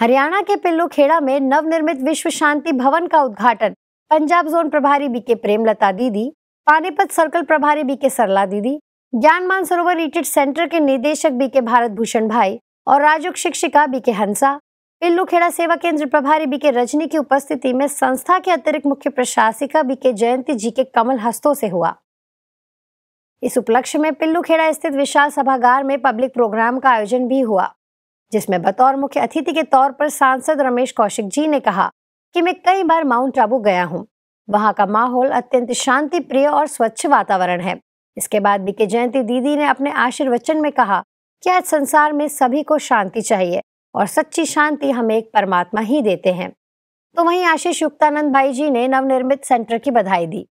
हरियाणा के पिल्लू खेड़ा में नवनिर्मित विश्व शांति भवन का उद्घाटन। पंजाब जोन प्रभारी बीके प्रेमलता दीदी, पानीपत सर्कल प्रभारी बीके सरला दीदी ज्ञान मान सरोवर रिट्रीट सेंटर के निदेशक बीके भारत भूषण भाई और राजुक शिक्षिका बीके हंसा। पिल्लू खेड़ा सेवा केंद्र प्रभारी बीके रजनी की उपस्थिति में संस्था के अतिरिक्त मुख्य प्रशासिका बीके जयंती जी के कमल हस्तों से हुआ। इस उपलक्ष्य में पिल्लू खेड़ा स्थित विशाल सभागार में पब्लिक प्रोग्राम का आयोजन भी हुआ। जिसमें बतौर मुख्य अतिथि के तौर पर सांसद रमेश कौशिक जी ने कहा कि मैं कई बार माउंट आबू गया हूँ। वहाँ का माहौल अत्यंत शांति प्रिय और स्वच्छ वातावरण है। इसके बाद बीके जयंती दीदी ने अपने आशीर्वचन में कहा कि आज संसार में सभी को शांति चाहिए और सच्ची शांति हमें एक परमात्मा ही देते हैं। तो वहीं आशीष युक्तानंद भाई जी ने नवनिर्मित सेंटर की बधाई दी।